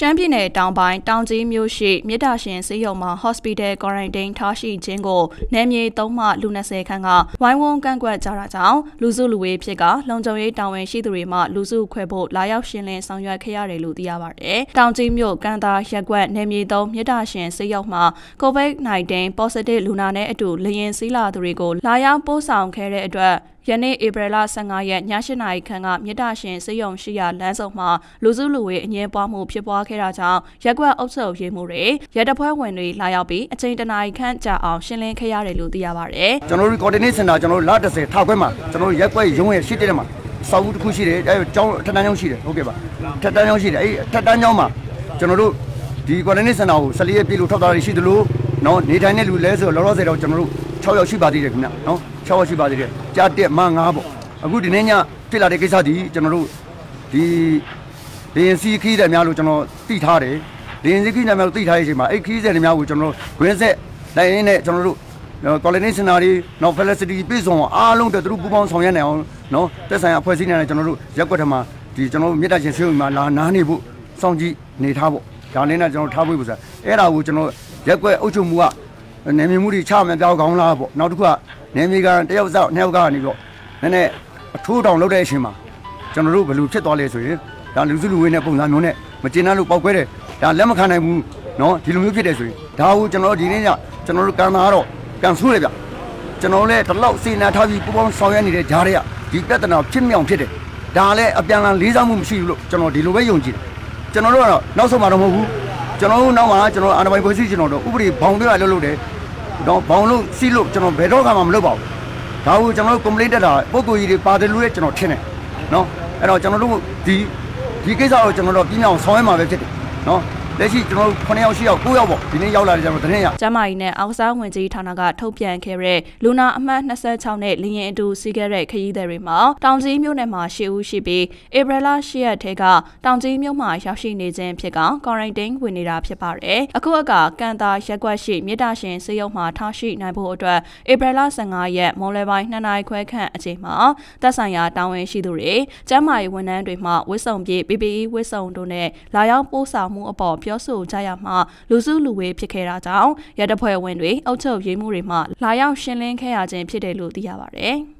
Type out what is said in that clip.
ရှမ်းပြည်နယ်တောင်ပိုင်းတောင်ကြီးမြို့ရှိမြစ်တာရှင်စေယုံမှာ Hospital Quarantine ထားရှိခြင်းကိုနယ်မြေ3မှလူ20ခန့်ကဝိုင်းဝန်းကန့်ကွက်ကြတာကြောင့်လူစုလူဝေးဖြစ်ကလုံခြုံရေးတာဝန်ရှိသူတွေမှလူစုခွဲဖို့လာရောက်ရှင်းလင်းဆောင်ရွက်ခဲ့ရတယ်လို့သိရပါတယ်။တောင်ကြီးမြို့ကန်တာရက်ကွက်နယ်မြေ3မြစ်တာရှင်စေယုံမှာ COVID-19 positive လူနာနဲ့အတူလျင်စည်းလာသူတွေကိုလာရောက်ပို့ဆောင်ခဲ့တဲ့အတွက် ယနေ့ဧပြီလ15ရက်ည8နာရီခန့်ကမြစ်တာရှင်စေယုံရှိရာလမ်းဆောင်မှာလူစုလူဝေးအငင်းပွားမှုဖြစ်ပွားခဲ့တာကြောင့်ရက်ကွက်အုပ်ချုပ်ရေးမှုတွေရဲတပ်ဖွဲ့ဝင်တွေလာရောက်ပြီးအချိန်တနာရီခန့်ကြာအောင်ရှင်းလင်းခဲ့ရတယ်လို့သိရပါတယ်။ကျွန်တော်တို့ coordinate center ကျွန်တော်တို့လ30ထောက်ခွဲမှာကျွန်တော်တို့ရက်ကွက်ရုံးရဲ့ရှိတဲ့မှာစောက်ဘူးတစ်ခုရှိတယ်အဲကျောင်းထက်တန်းကျောင်းရှိတယ်ဟုတ်ကဲ့ပါထက်တန်းကျောင်းရှိတယ်အဲထက်တန်းကျောင်းမှာကျွန်တော်တို့ဒီ coordinate center ကို14ရက်ပြည့်လို့ထောက်တာရှိသလိုနော်နေထိုင်တဲ့လူလဲဆိုလောလောဆယ်တော့ကျွန်တော်တို့ 6ယောက်ရှိပါသေးတယ်ခင်ဗျနော်6ယောက်ရှိပါသေးတယ်ကြားတက်မ9ပေါ့အခုဒီနေ့ညဖြစ်လာတဲ့ကိစ္စဒီကျွန်တော်တို့ဒီဒင်းစီခီးတယ်များလို့ကျွန်တော်သိထားတယ်ဒင်းစီခီးတယ်များလို့သိထားတဲ့အချိန်မှာအဲ့ခီးတယ်များကိုကျွန်တော်တို့ဝင်းဆက်လိုက်ရင်းနဲ့ကျွန်တော်တို့ colony scenario နောက် facility ပြည့်စုံအားလုံးတသူပူပေါင်းဆောင်ရွက်နိုင်အောင်နော်တက်ဆိုင်အဖွဲ့အစည်းနဲ့ကျွန်တော်တို့ရက်ွက်ထမှာဒီကျွန်တော်တို့မြစ်တာချင်းဆွေးနွေးမှာလာနားနေဖို့စောင့်ကြည့်နေထားဖို့ဒါလေးနဲ့ကျွန်တော်ထားဖို့ဆိုအဲ့ဒါကိုကျွန်တော်ရက်ွက်အုပ်ချုပ်မှုက နေမြေမှုတွေချမှန်ပြောင်းကောင်းလားပေါ့နောက်တစ်ခုကနေမြေကတယောက်စောက်နှစ်ယောက်ကနေပေါ့နည်းနည်းအထိုးတောင်လုပ်တဲ့အချိန်မှာကျွန်တော်တို့ဘယ်လိုဖြစ်သွားလဲဆိုရင်ဒါလူစုလူဝေးနဲ့ပုံစံမျိုးနဲ့မကျေနပ်လို့ပောက်ခွဲတယ်ဒါလက်မခံနိုင်ဘူးเนาะဒီလိုမျိုးဖြစ်တယ်ဆိုရင်ဒါကိုကျွန်တော်တို့ဒီနေ့ညကျွန်တော်တို့ကံတာကတော့ကံဆိုးတယ်ဗျကျွန်တော်လည်းဒီလောက်စေနာထားပြီးပူပေါင်းဆောင်ရွက်နေတဲ့ဂျားတွေကဒီပြဿနာဖြစ်မြောင်ဖြစ်တယ်ဒါလည်းအပြန်အလှန်လေးစားမှုမရှိဘူးလို့ကျွန်တော်ဒီလိုပဲယုံကြည်တယ်ကျွန်တော်တို့ကတော့နောက်ဆုံးမှာတော့မဟုတ်ဘူး ကျွန်တော်တို့နောက်မှာကျွန်တော်အာဏာပိုင်ဖွဲ့စည်းကျွန်တော်တို့ဥပဒေဘောင်တွေလှုပ်လို့တယ်တော့ဘောင်လို့စီးလို့ကျွန်တော်ဘယ်တော့မှမလုပ်ပါဘူးဒါကိုကျွန်တော်တို့ complaint တက်တာပုံကိုကြီးတွေပါတယ်လို့လည်းကျွန်တော်ထင်တယ်နော်အဲ့တော့ကျွန်တော်တို့ဒီဒီကိစ္စကိုကျွန်တော်တို့ပြင်းအောင်ဆောင်ရွက်မှာပဲဖြစ်တယ်နော် လက်ရှိကျွန်တော်တို့9ယောက်10ယောက်9ယောက်ပေါ့ဒီနေ့ရောက်လာတယ်ကျွန်တော်သတင်းရကျမကြီးနဲ့အောက်စားဝင်ကြီးဌာနကထုတ်ပြန်ခဲ့တဲ့လူနာအမှတ်26နဲ့လင်းရင်အတူစီးခဲ့တဲ့ခရီးသည်တွေမှာတောင်ကြီးမြို့နယ်မှာ10ဦးရှိပြီးဧပြီလ10ရက်ထဲကတောင်ကြီးမြို့မှာရောက်ရှိနေခြင်းဖြစ်က quarantine ဝင်နေတာဖြစ်ပါတယ်အခုအကကန်တာရက်ကွက်ရှိမြေတာရှင်စေယုံမှာထားရှိနိုင်ဖို့အတွက်ဧပြီလ15ရက်မွန်လယ်ပိုင်း2နာရီခွဲခန့်အချိန်မှာသက်ဆိုင်ရာတာဝန်ရှိသူတွေကျန်းမာရေးဝန်ထမ်းတွေမှဝစ်စုံပြေ PPE ဝစ်စုံတို့နဲ့လာရောက်ပို့ဆောင်မှုအပေါ်ပြောဆိုကြရမှလူစုလူဝေးဖြစ်ခဲ့တာကြောင့်ရတဖွဲ့ဝင်တွေအုပ်ချုပ်ရေးမှုတွေမှလာရောက်ရှင်းလင်းခဲ့ရခြင်းဖြစ်တယ်လို့သိရပါတယ်။